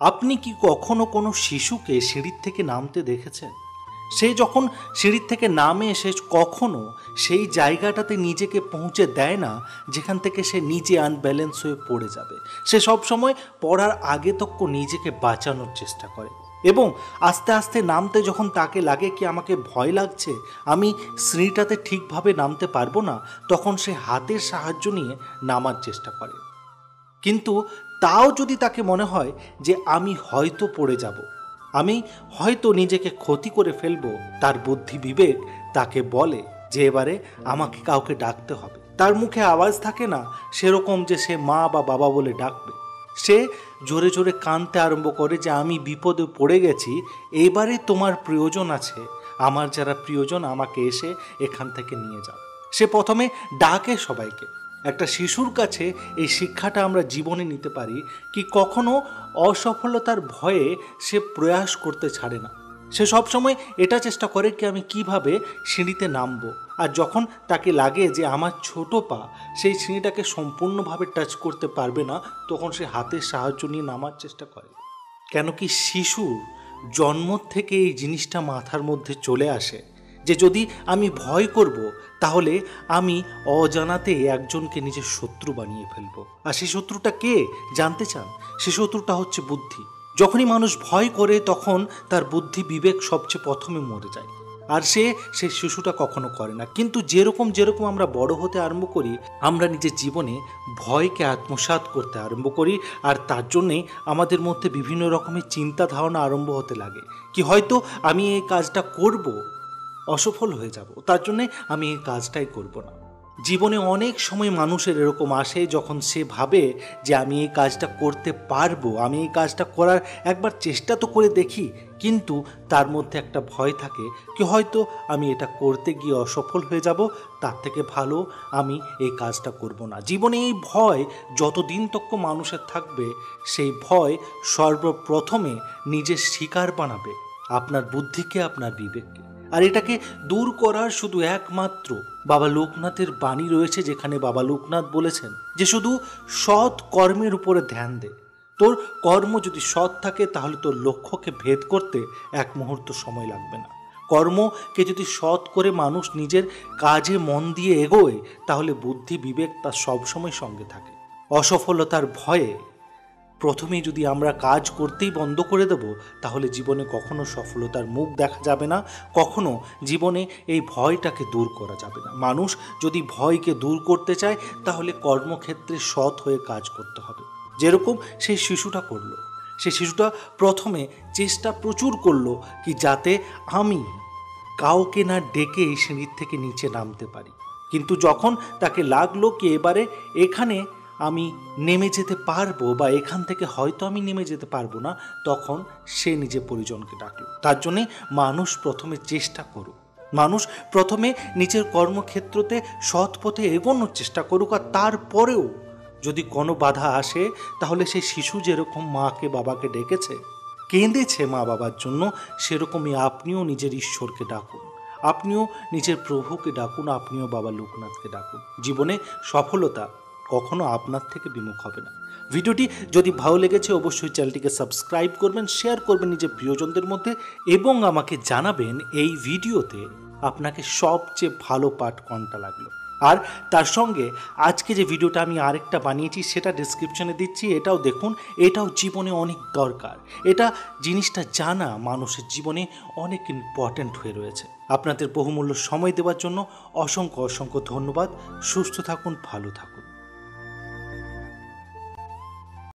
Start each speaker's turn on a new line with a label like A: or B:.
A: আপনি কি কখনো কোনো শিশুকে সিঁড়ির থেকে নামতে দেখেছেন? সে যখন সিঁড়ির থেকে নামে এসে কখনো সেই জায়গাটাতে নিজেকে পৌঁছে দেয় না, যেখান থেকে সে নিজে আনব্যালেন্স হয়ে পড়ে যাবে। সে সব সময় পড়ার আগে তক্ক নিজেকে বাঁচানোর চেষ্টা করে। এবং আস্তে আস্তে নামতে যখন তাকে লাগে, কি আমাকে ভয় লাগছে? আমি সিঁড়িটাতে ঠিকভাবে নামতে পারব না? তখন সে হাতের সাহায্য নিয়ে নামার চেষ্টা করে। কিন্তু তাও যদি তাকে মনে হয় যে আমি হয়তো পড়ে যাব, আমি হয়তো নিজেকে ক্ষতি করে ফেলব, তার বুদ্ধি বিবেক তাকে বলে যে এবারে আমাকে কাউকে ডাকতে হবে। তার মুখে আওয়াজ থাকে না সেরকম যে সে মা বা বাবা বলে ডাকবে। সে জোরে জোরে কানতে আরম্ভ করে যে আমি বিপদে পড়ে গেছি, এবারে তোমার প্রয়োজন আছে, আমার যারা প্রিয়জন আমাকে এসে এখান থেকে নিয়ে যাও। সে প্রথমে ডাকে সবাইকে একটা শিশুর কাছে এই শিক্ষাটা আমরা জীবনে নিতে পারি কি কখনো অসফলতার ভয়ে সে প্রয়াস করতে ছাড়ে না। সে সবসময় এটা চেষ্টা করে কি আমি কীভাবে সিঁড়িতে নামবো। আর যখন তাকে লাগে যে আমার ছোট পা সেই সিঁড়িটাকে সম্পূর্ণভাবে টাচ করতে পারবে না, তখন সে হাতের সাহায্য নিয়ে নামার চেষ্টা করে। কেন কি শিশুর জন্ম থেকে এই জিনিসটা মাথার মধ্যে চলে আসে। যে যদি আমি ভয় করব, তাহলে আমি অজানাতে একজনকে নিজের শত্রু বানিয়ে ফেলব। আর সেই শত্রুটা কে? জানতে চান? সে শত্রুটা হচ্ছে বুদ্ধি। যখনই মানুষ ভয় করে, তখন তার বুদ্ধি বিবেক সবচেয়ে প্রথমে মরে যায়। আর সে সেই শিশুটা কখনো করে না। কিন্তু যেরকম যেরকম আমরা বড় হতে আরম্ভ করি, আমরা নিজের জীবনে ভয়কে আত্মসাৎ করতে আরম্ভ করি, আর তার জন্যে আমাদের মধ্যে বিভিন্ন রকমের চিন্তা ধারণা আরম্ভ হতে লাগে। কি হয়তো আমি এই কাজটা করব অসফল হয়ে যাব। তার জন্যে আমি এই কাজটাই করব না। জীবনে অনেক সময় মানুষের এরকম আসে যখন সে ভাবে যে আমি এই কাজটা করতে পারব, আমি এই কাজটা করার একবার চেষ্টা তো করে দেখি, কিন্তু তার মধ্যে একটা ভয় থাকে কি হয়তো আমি এটা করতে গিয়ে অসফল হয়ে যাব, তার থেকে ভালো আমি এই কাজটা করব না। জীবনে এই ভয় যতদিন তক্ক মানুষের থাকবে, সেই ভয় সর্বপ্রথমে নিজের শিকার বানাবে, আপনার বুদ্ধিকে, আপনার বিবেককে। আর এটাকে দূর করার শুধু একমাত্র বাবা লোকনাথের বাণী রয়েছে যেখানে বাবা লোকনাথ বলেছেন যে শুধু সৎ কর্মের উপরে ধ্যান দে। তোর কর্ম যদি সৎ থাকে, তাহলে তোর লক্ষ্যকে ভেদ করতে এক মুহূর্ত সময় লাগবে না। কর্মকে যদি সৎ করে মানুষ নিজের কাজে মন দিয়ে এগোয়, তাহলে বুদ্ধি বিবেক তার সবসময় সঙ্গে থাকে। অসফলতার ভয়ে প্রথমেই যদি আমরা কাজ করতেই বন্ধ করে দেব, তাহলে জীবনে কখনো সফলতার মুখ দেখা যাবে না, কখনো জীবনে এই ভয়টাকে দূর করা যাবে না। মানুষ যদি ভয়কে দূর করতে চায়, তাহলে কর্মক্ষেত্রে সৎ হয়ে কাজ করতে হবে। যেরকম সেই শিশুটা করল। সেই শিশুটা প্রথমে চেষ্টা প্রচুর করল কি যাতে আমি কাউকে না ডেকে এই সিঁড়ির থেকে নিচে নামতে পারি। কিন্তু যখন তাকে লাগল কি এবারে, এখানে আমি নেমে যেতে পারব বা এখান থেকে হয়তো আমি নেমে যেতে পারব না, তখন সে নিজে পরিজনকে ডাকলো তার জন্যে মানুষ প্রথমে চেষ্টা করুক। মানুষ প্রথমে নিজের কর্মক্ষেত্রতে সৎ পথে এগোনোর চেষ্টা করুক আর তারপরেও যদি কোনো বাধা আসে, তাহলে সেই শিশু যেরকম মাকে, বাবাকে ডেকেছে, কেঁদেছে মা বাবার জন্য, সেরকমই আপনিও নিজের ঈশ্বরকে ডাকুন। আপনিও নিজের প্রভুকে ডাকুন, আপনিও বাবা লোকনাথকে ডাকুন। জীবনে সফলতা কখনো আপনার থেকে বিমুখ হবে না। ভিডিওটি যদি ভালো লেগেছে, অবশ্যই চ্যানেলটিকে সাবস্ক্রাইব করবেন, শেয়ার করবেন নিজের প্রিয়জনদের মধ্যে এবং আমাকে জানাবেন এই ভিডিওতে আপনাকে সবচেয়ে ভালো পাঠ কোনটা লাগল। আর তার সঙ্গে আজকে যে ভিডিওটা আমি আরেকটা বানিয়েছি, সেটা ডিসক্রিপশনে দিচ্ছি। এটাও দেখুন, এটাও জীবনে অনেক দরকার। এটা জিনিসটা জানা মানুষের জীবনে অনেক ইম্পর্ট্যান্ট হয়ে রয়েছে। আপনাদের বহুমূল্য সময় দেওয়ার জন্য অসংখ্য অসংখ্য ধন্যবাদ। সুস্থ থাকুন, ভালো থাকুন।